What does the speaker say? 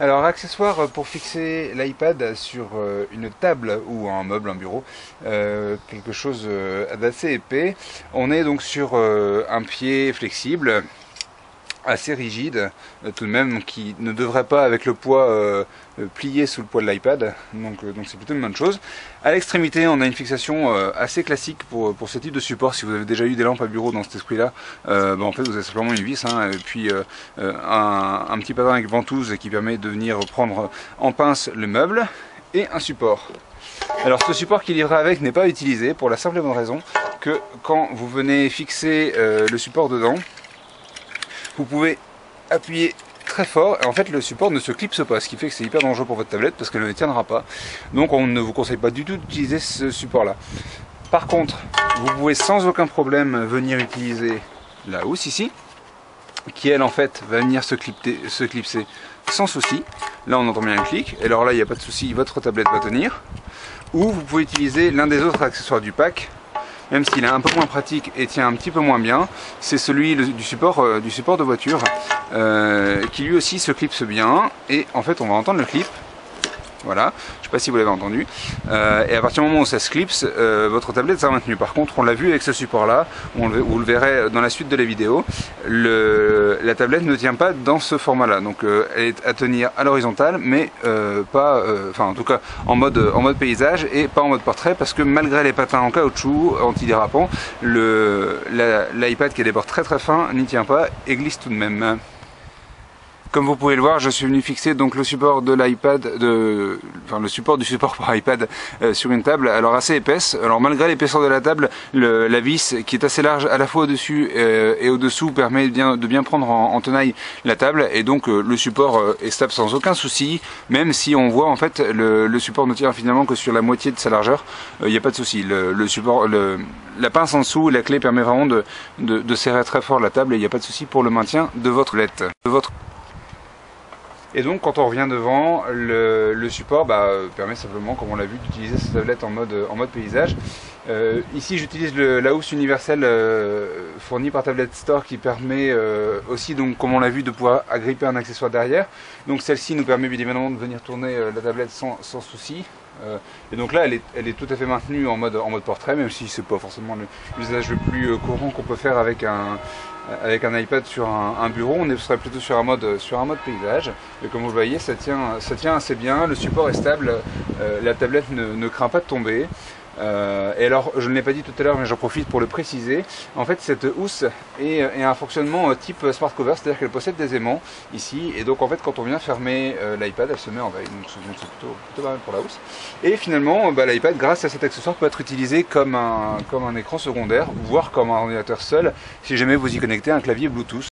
Alors, accessoire pour fixer l'iPad sur euh, une table ou un meuble, un bureau, euh, quelque chose euh, d'assez épais. On est donc sur un pied flexible assez rigide euh, tout de même qui ne devrait pas avec le poids euh, euh, plier sous le poids de l'iPad. Donc donc c'est plutôt une bonne chose. À l'extrémité on a une fixation assez classique pour, pour ce type de support. Si vous avez déjà eu des lampes à bureau dans cet esprit là bah, en fait vous avez simplement une vis hein, et puis un, un, petit patin avec ventouse qui permet de venir prendre en pince le meuble et un support. Alors ce support qui livre avec n'est pas utilisé pour la simple et bonne raison que quand vous venez fixer le support dedans vous pouvez appuyer très fort. Et en fait le support ne se clipse pas ce qui fait que c'est hyper dangereux pour votre tablette parce qu'elle ne tiendra pas. Donc on ne vous conseille pas du tout d'utiliser ce support là par contre vous pouvez sans aucun problème venir utiliser la housse ici qui elle en fait va venir se, se clipser sans souci. Là on entend bien un clic. Et alors là il n'y a pas de souci votre tablette va tenir. Ou vous pouvez utiliser l'un des autres accessoires du pack même s'il est un peu moins pratique et tient un petit peu moins bien, c'est celui du support, euh, du support de voiture euh, qui lui aussi se clipse bien. Et en fait on va entendre le clip voilà, je sais pas si vous l'avez entendu. Euh, et à partir du moment où ça se clipse, euh, votre tablette sera maintenue. Par contre, on l'a vu avec ce support-là, vous le verrez dans la suite de la vidéo, la tablette ne tient pas dans ce format-là. Donc euh, elle est à tenir à l'horizontale, mais pas, enfin en tout cas en mode, en mode paysage et pas en mode portrait, parce que malgré les patins en caoutchouc antidérapants, l'iPad qui a des bords très très fins n'y tient pas et glisse tout de même. Comme vous pouvez le voir, je suis venu fixer donc le support de l'iPad, enfin le support du support par iPad euh, sur une table, alors assez épaisse. Alors malgré l'épaisseur de la table, le, la vis qui est assez large à la fois au-dessus euh, et au-dessous permet bien, de bien prendre en, tenaille la table et donc euh, le support est stable sans aucun souci, même si on voit en fait le, le support ne tient finalement que sur la moitié de sa largeur, il n'y a pas de souci. Le, le, support, la pince en dessous, la clé permet vraiment de, de, de serrer très fort la table et il n'y a pas de souci pour le maintien de votre lettre. Et donc quand on revient devant, le, support bah, permet simplement, comme on l'a vu, d'utiliser sa tablette en mode, paysage. Euh, ici j'utilise la housse universelle euh, fournie par Tablet Store qui permet euh, aussi, donc, comme on l'a vu, de pouvoir agripper un accessoire derrière. Donc celle-ci nous permet évidemment de venir tourner la tablette sans, souci. et donc là elle est, tout à fait maintenue en mode, en mode portrait, même si c'est pas forcément l'usage le plus courant qu'on peut faire avec un, avec un iPad sur un, bureau, on serait plutôt sur un mode sur un mode paysage. Et comme vous le voyez, ça tient, ça tient assez bien, le support est stable, euh, la tablette ne, craint pas de tomber. Euh, et alors, je ne l'ai pas dit tout à l'heure, mais j'en profite pour le préciser. En fait, cette housse est, un fonctionnement euh, type smart cover, c'est-à-dire qu'elle possède des aimants ici. Et donc, en fait, quand on vient fermer l'iPad, elle se met en veille. Donc, c'est plutôt, plutôt pas mal pour la housse. Et finalement, bah, l'iPad, grâce à cet accessoire, peut être utilisé comme un, comme un écran secondaire, voire comme un ordinateur seul, si jamais vous y connectez un clavier Bluetooth.